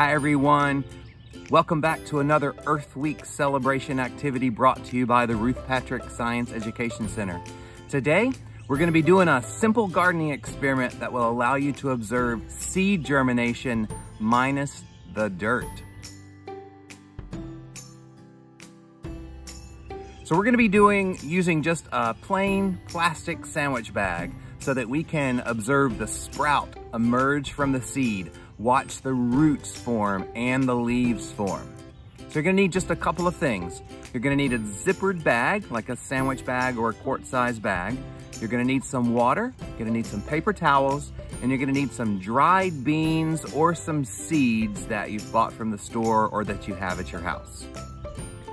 Hi everyone. Welcome back to another Earth Week celebration activity brought to you by the Ruth Patrick Science Education Center. Today, we're gonna be doing a simple gardening experiment that will allow you to observe seed germination minus the dirt. So we're gonna be doing, using just a plain plastic sandwich bag so that we can observe the sprout emerge from the seed watch the roots form and the leaves form. So you're gonna need just a couple of things. You're gonna need a zippered bag, like a sandwich bag or a quart size bag. You're gonna need some water, you're gonna need some paper towels, and you're gonna need some dried beans or some seeds that you've bought from the store or that you have at your house.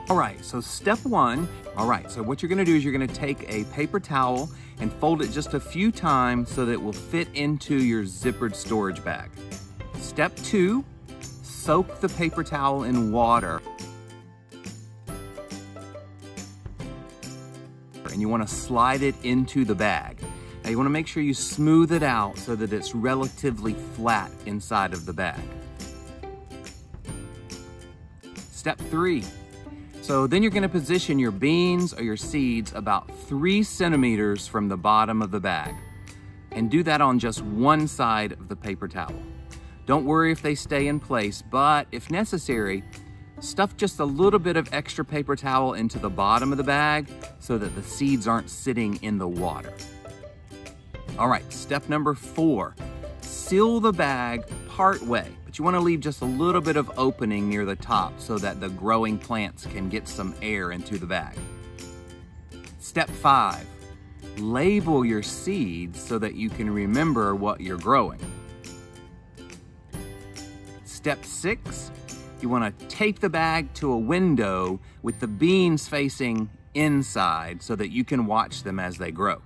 All right, so step one, all right, so what you're gonna do is you're gonna take a paper towel and fold it just a few times so that it will fit into your zippered storage bag. Step two, soak the paper towel in water. And you wanna slide it into the bag. Now you wanna make sure you smooth it out so that it's relatively flat inside of the bag. Step three, so then you're gonna position your beans or your seeds about three centimeters from the bottom of the bag. And do that on just one side of the paper towel. Don't worry if they stay in place, but if necessary, stuff just a little bit of extra paper towel into the bottom of the bag so that the seeds aren't sitting in the water. All right, step number four, seal the bag part way, but you wanna leave just a little bit of opening near the top so that the growing plants can get some air into the bag. Step five, label your seeds so that you can remember what you're growing. Step six, you wanna take the bag to a window with the beans facing inside so that you can watch them as they grow.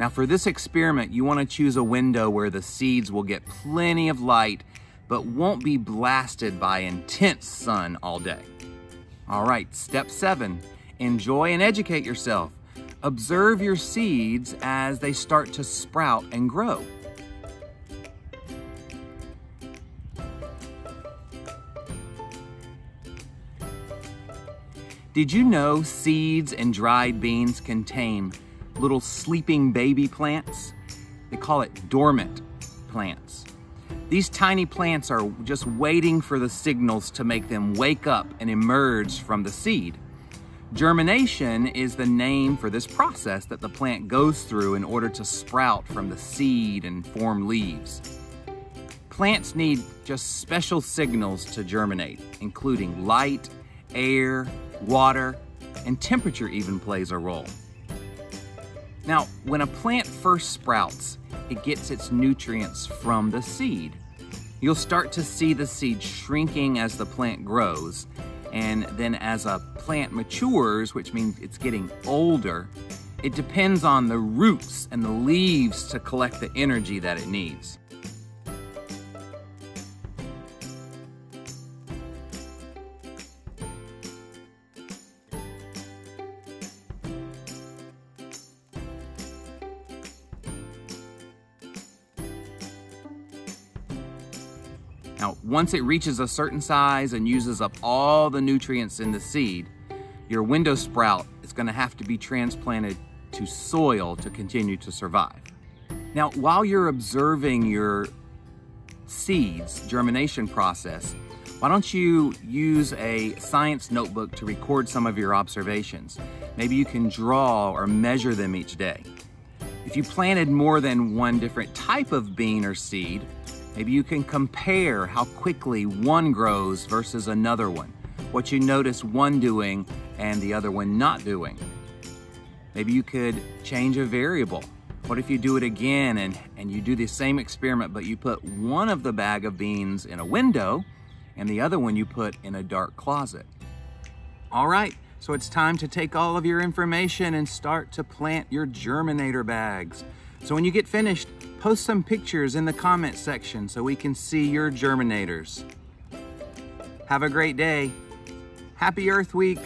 Now for this experiment, you wanna choose a window where the seeds will get plenty of light but won't be blasted by intense sun all day. All right, step seven, enjoy and educate yourself. Observe your seeds as they start to sprout and grow. Did you know seeds and dried beans contain little sleeping baby plants? They call it dormant plants. These tiny plants are just waiting for the signals to make them wake up and emerge from the seed. Germination is the name for this process that the plant goes through in order to sprout from the seed and form leaves. Plants need just special signals to germinate, including light, air, water, and temperature even plays a role. Now, when a plant first sprouts, it gets its nutrients from the seed. You'll start to see the seed shrinking as the plant grows, and then as a plant matures, which means it's getting older, it depends on the roots and the leaves to collect the energy that it needs. Now, once it reaches a certain size and uses up all the nutrients in the seed, your window sprout is gonna have to be transplanted to soil to continue to survive. Now, while you're observing your seeds germination process, why don't you use a science notebook to record some of your observations? Maybe you can draw or measure them each day. If you planted more than one different type of bean or seed, Maybe you can compare how quickly one grows versus another one, what you notice one doing and the other one not doing. Maybe you could change a variable. What if you do it again and, and you do the same experiment, but you put one of the bag of beans in a window and the other one you put in a dark closet? All right, so it's time to take all of your information and start to plant your germinator bags. So when you get finished, post some pictures in the comment section so we can see your germinators. Have a great day. Happy Earth Week.